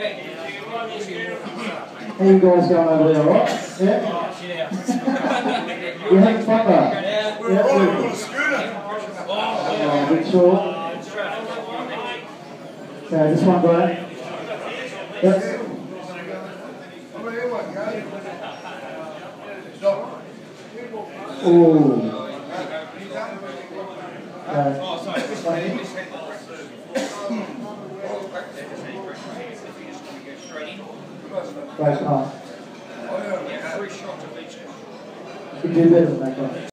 How you guys going over there, alright? Yeah? You having fun though? Yeah. We're yeah, rolling on a scooter. Oh, a bit short. Okay, this one guy. Yep. Over here, one guy. Stop. Ooh. Uh, Okay. Great pass. Oh, yeah. You do better than that guy.